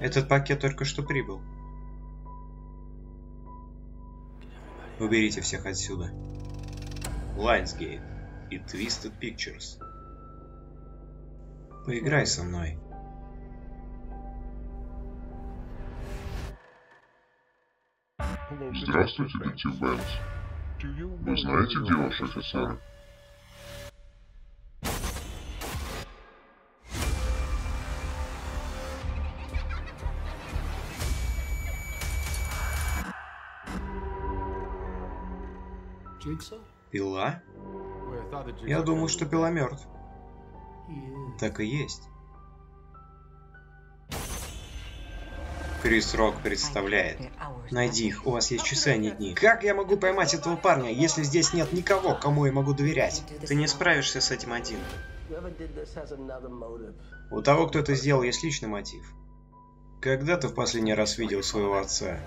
Этот пакет только что прибыл. Уберите всех отсюда. Lionsgate и Twisted Pictures. Поиграй со мной. Здравствуйте, детектив Бэнкс. Вы знаете, где ваши Пила? Я думал, что пила мертв. Так и есть. Крис Рок представляет. Найди их, у вас есть часы, а не дни. Как я могу поймать этого парня, если здесь нет никого, кому я могу доверять? Ты не справишься с этим один. У того, кто это сделал, есть личный мотив. Когда ты в последний раз видел своего отца?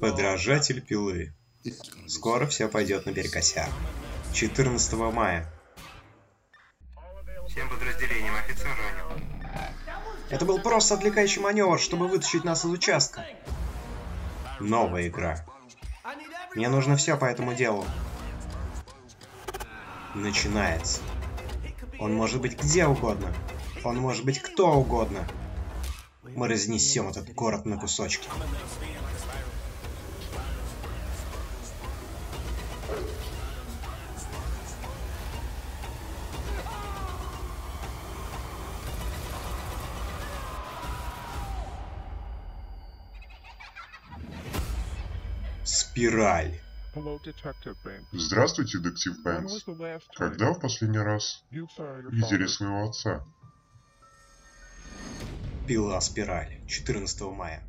Подражатель пилы. Скоро все пойдет наперекосяк. 14 мая. Всем подразделениям офицер ранен. Это был просто отвлекающий маневр, чтобы вытащить нас из участка. Новая игра. Мне нужно все по этому делу. Начинается. Он может быть где угодно. Он может быть кто угодно. Мы разнесем этот город на кусочки. Спираль. Здравствуйте, детектив Бэнкс. Когда в последний раз видели своего отца? Пила Спираль. 14 мая.